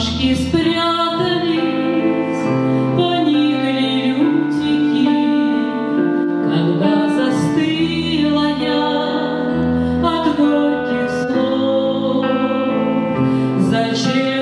ромашки спрятались, поникли лютики, когда застыла я от горьких слов. Зачем